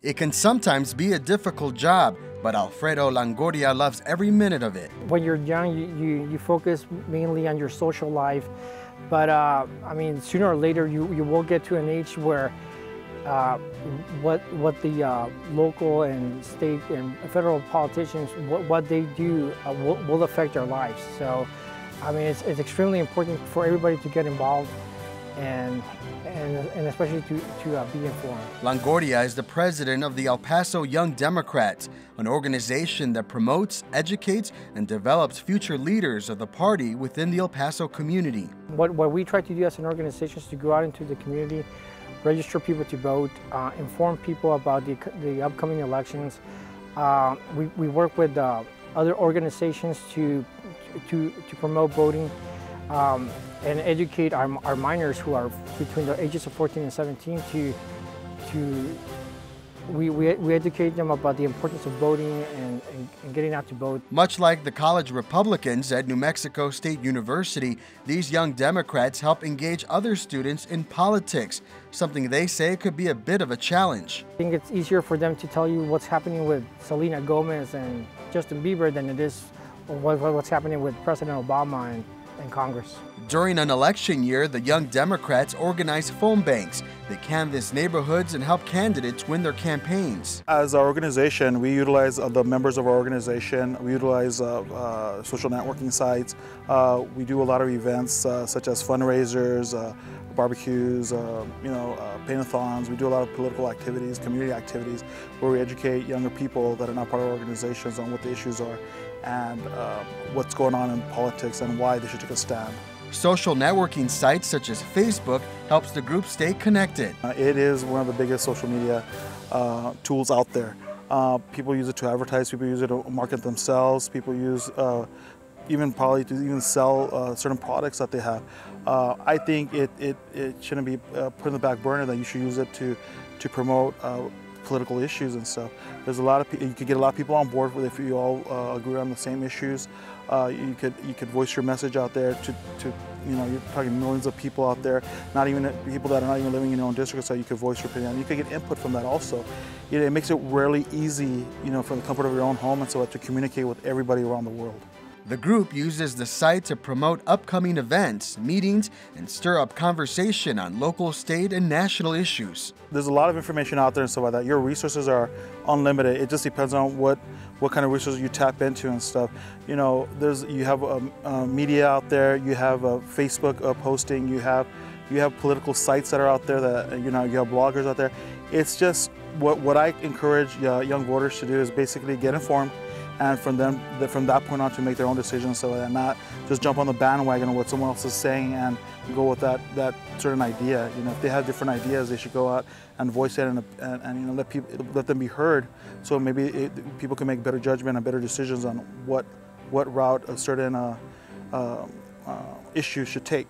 It can sometimes be a difficult job, but Alfredo Longoria loves every minute of it. When you're young, you, you, you focus mainly on your social life, but uh, I mean, sooner or later, you, you will get to an age where uh, what what the uh, local and state and federal politicians what, what they do uh, will, will affect their lives. So, I mean, it's, it's extremely important for everybody to get involved and and, and especially to, to uh, be informed. Longoria is the president of the El Paso Young Democrats, an organization that promotes, educates, and develops future leaders of the party within the El Paso community. What, what we try to do as an organization is to go out into the community, register people to vote, uh, inform people about the, the upcoming elections. Uh, we, we work with uh, other organizations to, to, to promote voting um, and educate our, our minors who are between the ages of 14 and 17 to, to we, we, we educate them about the importance of voting and, and, and, getting out to vote. Much like the college Republicans at New Mexico State University, these young Democrats help engage other students in politics, something they say could be a bit of a challenge. I think it's easier for them to tell you what's happening with Selena Gomez and Justin Bieber than it is what's happening with President Obama and in Congress. During an election year, the Young Democrats organize phone banks. They canvass neighborhoods and help candidates win their campaigns. As our organization, we utilize uh, the members of our organization. We utilize uh, uh, social networking sites. Uh, we do a lot of events uh, such as fundraisers, uh, barbecues, you know, paint-a-thons. We do a lot of political activities, community activities, where we educate younger people that are not part of our organizations on what the issues are and uh, what's going on in politics and why they should take a stand. Social networking sites such as Facebook helps the group stay connected. Uh, it is one of the biggest social media uh, tools out there. Uh, people use it to advertise, people use it to market themselves, people use uh, even probably to even sell uh, certain products that they have. I think it, it, it shouldn't be put in the back burner that you should use it to, to promote political issues and stuff. There's a lot of you could get a lot of people on board with if you all uh, agree on the same issues. Uh, you could you could voice your message out there to, to you know you're talking millions of people out there, not even people that are not even living in your own district, so you could voice your opinion. You could get input from that also. It, it makes it really easy, you know, from the comfort of your own home and so to communicate with everybody around the world. The group uses the site to promote upcoming events, meetings, and stir up conversation on local, state, and national issues. There's a lot of information out there and stuff like that. Your resources are unlimited. It just depends on what what kind of resources you tap into and stuff. You know, there's you have um, uh, media out there. You have a Facebook a posting. You have you have political sites that are out there that you know you have bloggers out there. It's just what what I encourage uh, young voters to do is basically get informed and from them from that point on to make their own decisions so they're not just jump on the bandwagon of what someone else is saying and go with that that certain idea. You know if they have different ideas they should go out and voice it and, and, and you know let people let them be heard. So maybe it, people can make better judgment and better decisions on what what route a certain uh, uh, uh, issue should take